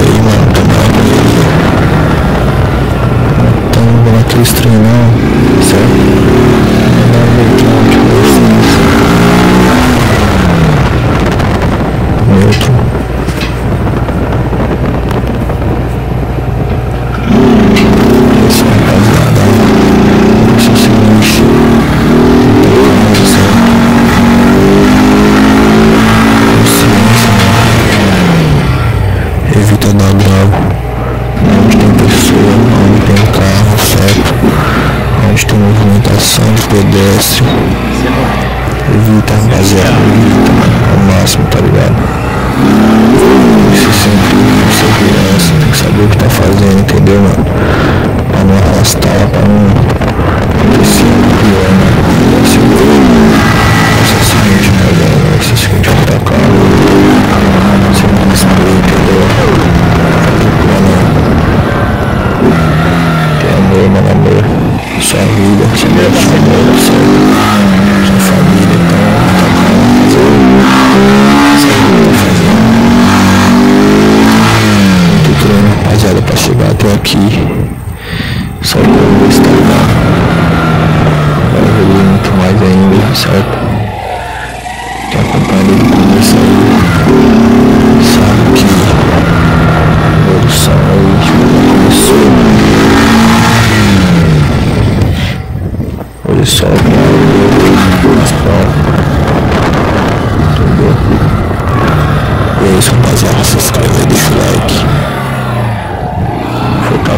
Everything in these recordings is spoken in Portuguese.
aí, mano. Tomar uma correria. Então não vou naquele estranho não, Dar bravo. Onde tem pessoa, onde tem carro, certo? Onde tem movimentação de pedestre. Evita, rapaziada. Evita. Ao máximo, tá ligado? Isso sempre com segurança. Tem que saber o que tá fazendo, entendeu, mano? Pra não arrastar, pra não rapaziada, pra chegar até aqui. Só que eu vou estar lá. Vai evoluir muito mais ainda, certo? Quem acompanha desde o começo aí sabe que a evolução começou. Hoje só mais pronto. Entendeu? E é isso, rapaziada. Se inscreve aí, deixa o like.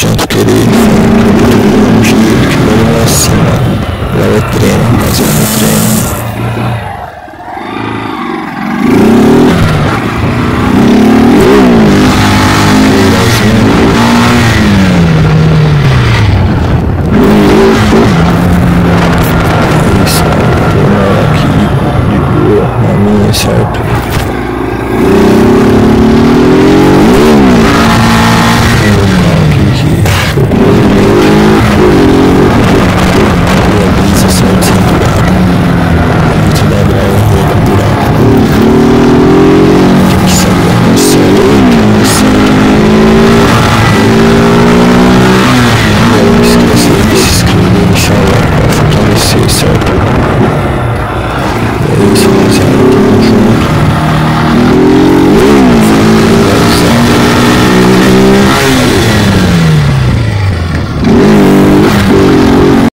Não adianta querer falar que eu de um jeito que não é assim, mano. Leva treino, rapaziada, treino.